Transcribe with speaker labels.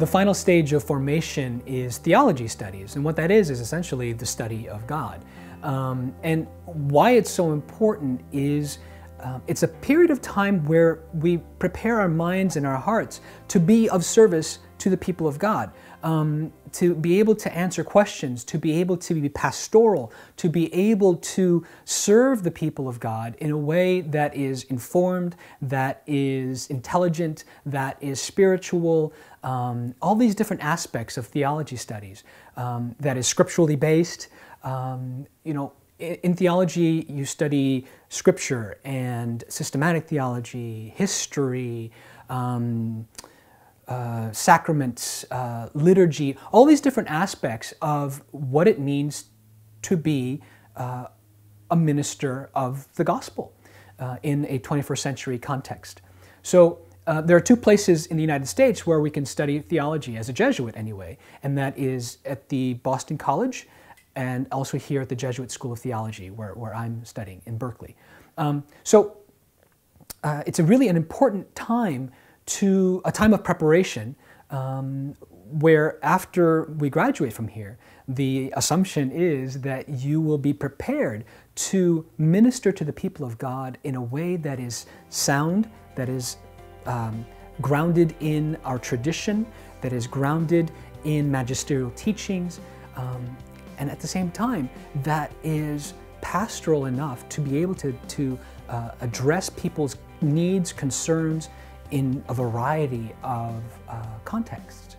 Speaker 1: The final stage of formation is theology studies, and what that is is essentially the study of God. Um, and why it's so important is um, it's a period of time where we prepare our minds and our hearts to be of service to the people of God, um, to be able to answer questions, to be able to be pastoral, to be able to serve the people of God in a way that is informed, that is intelligent, that is spiritual, um, all these different aspects of theology studies, um, that is scripturally based. Um, you know, in theology, you study scripture and systematic theology, history, um, uh, sacraments, uh, liturgy, all these different aspects of what it means to be uh, a minister of the gospel uh, in a 21st century context. So uh, there are two places in the United States where we can study theology as a Jesuit anyway, and that is at the Boston College and also here at the Jesuit School of Theology, where, where I'm studying in Berkeley. Um, so it's a really an important time to a time of preparation um, where after we graduate from here, the assumption is that you will be prepared to minister to the people of God in a way that is sound, that is um, grounded in our tradition, that is grounded in magisterial teachings, um, and at the same time, that is pastoral enough to be able to, to uh, address people's needs, concerns in a variety of uh, contexts.